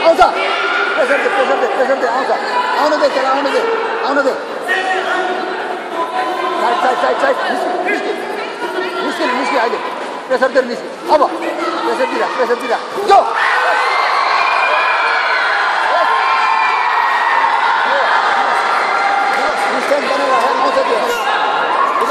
आउँछ प्रेसर दे प्रेसर दे प्रेसर दे आउँछ आउनु दे दे आउनु दे अहिले प्रेसर दिएर अब प्रेसर दिँदा प्रेसर दिँदा जो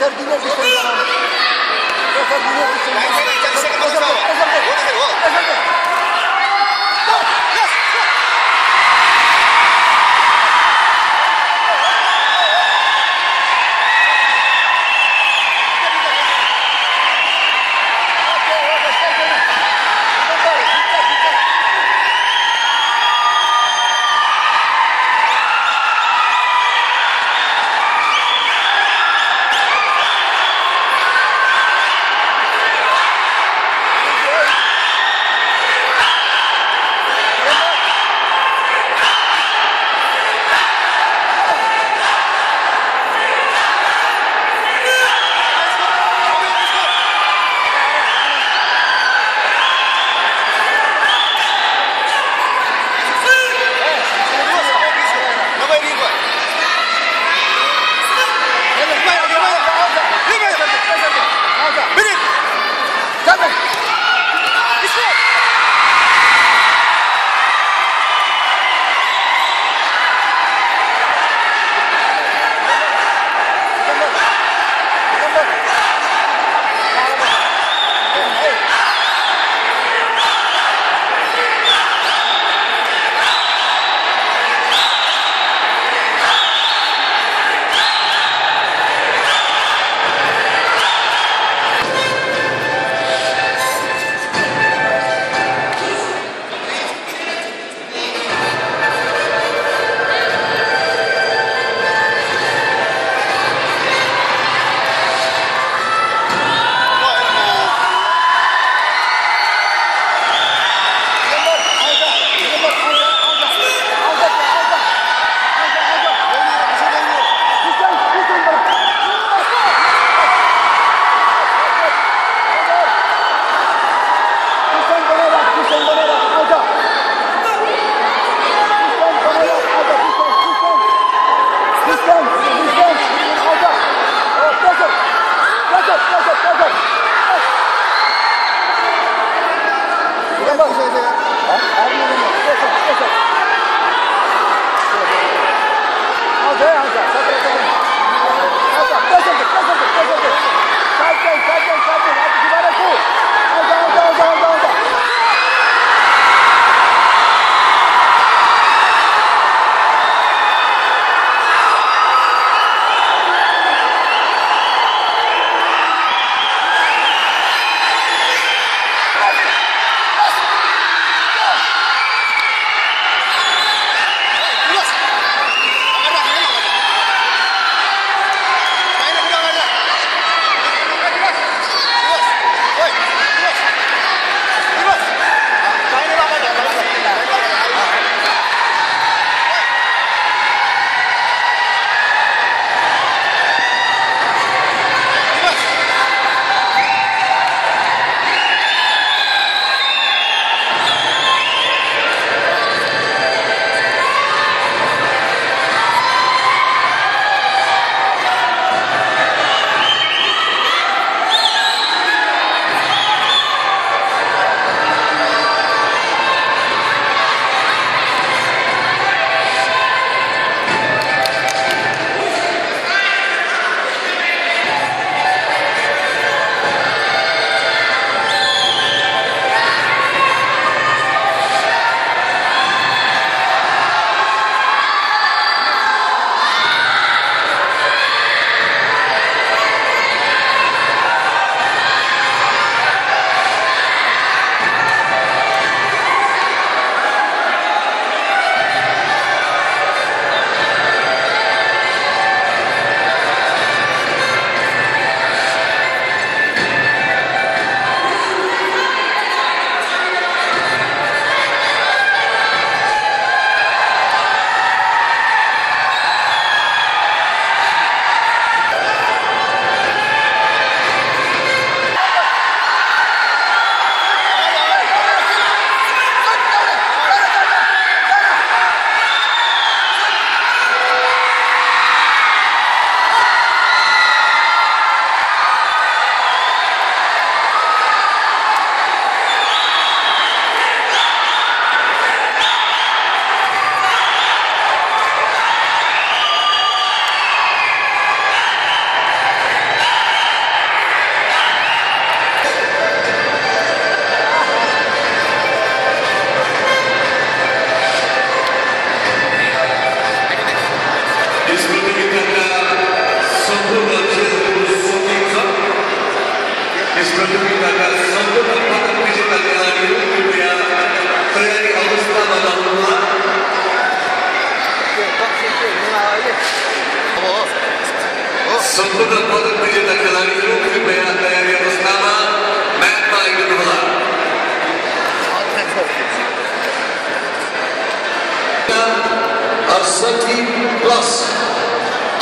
Gracias. 大丈夫大丈夫大丈夫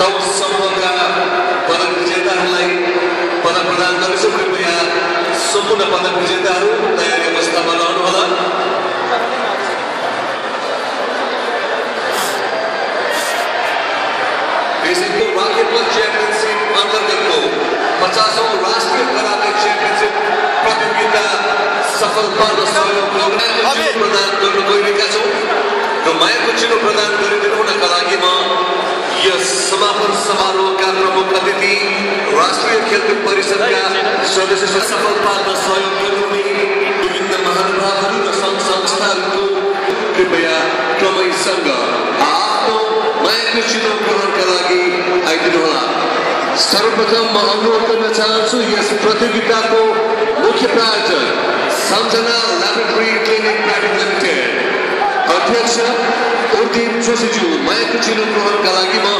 Tahun semoga Pada pencetak lain, Pada pedagang tapi sebelumnya सम्पूर्ण पदक विजेताहरू तयारी अवस्थामा रहनुहोला यसैको राकेटबल च्याम्पियनसिप अन्तर्गतको पचासौँ राष्ट्रिय कराटे च्याम्पियनसिप प्रतियोगिता सफल पार्न सहयोग प्रदान गर्न गइरहेका छौँ र मायाको चिनो प्रदान गरिदिनु हुनका लागि म। यस समापन समारोहका प्रमुख अतिथि राष्ट्रिय खेलकुद परिषदका सदस्य सफल पार्न सहयोग गर्नुहुने विभिन्न महानुभावहरू र सङ्घ संस्थाहरूको कृपया क्रमैसँग आफ्नो मायाको चिनो ग्रहणका लागि आइदिनुहोला सर्वप्रथम म अनुरोध गर्न चाहन्छु यस प्रतियोगिताको मुख्य प्रायोजक Samjhana laboratory Ahmet Şah, o tim çok seçiyor. Mayak için onu.